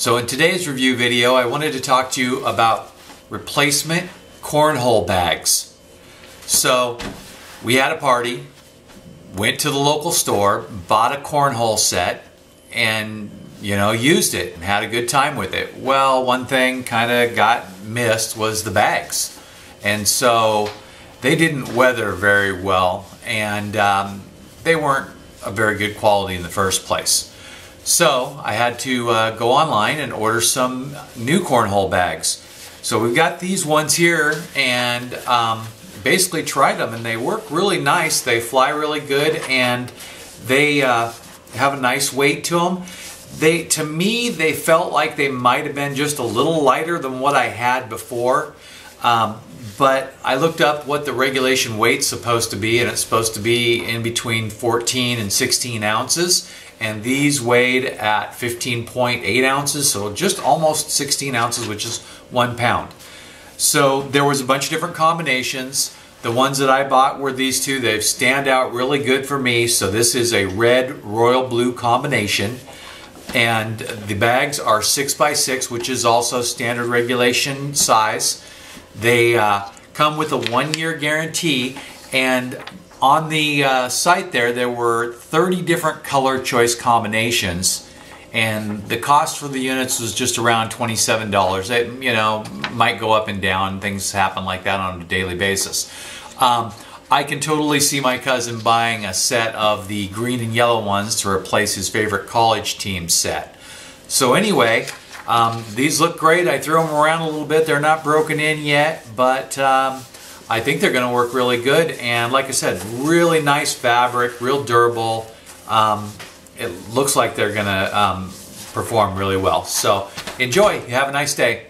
So in today's review video, I wanted to talk to you about replacement cornhole bags. So we had a party, went to the local store, bought a cornhole set, and you know, used it and had a good time with it. Well, one thing kind of got missed was the bags. And so they didn't weather very well and um, they weren't a very good quality in the first place. So I had to uh, go online and order some new cornhole bags. So we've got these ones here and um, basically tried them and they work really nice. They fly really good and they uh, have a nice weight to them. They, to me, they felt like they might have been just a little lighter than what I had before. Um, but I looked up what the regulation weight's supposed to be, and it's supposed to be in between 14 and 16 ounces. And these weighed at 15.8 ounces, so just almost 16 ounces, which is one pound. So there was a bunch of different combinations. The ones that I bought were these two. They stand out really good for me. So this is a red royal blue combination. And the bags are 6 by 6 which is also standard regulation size. They uh, come with a one year guarantee and on the uh, site there, there were 30 different color choice combinations and the cost for the units was just around $27. It, you know, might go up and down. Things happen like that on a daily basis. Um, I can totally see my cousin buying a set of the green and yellow ones to replace his favorite college team set. So anyway, um, these look great. I threw them around a little bit. They're not broken in yet, but um, I think they're going to work really good. And like I said, really nice fabric, real durable. Um, it looks like they're going to um, perform really well. So enjoy. You have a nice day.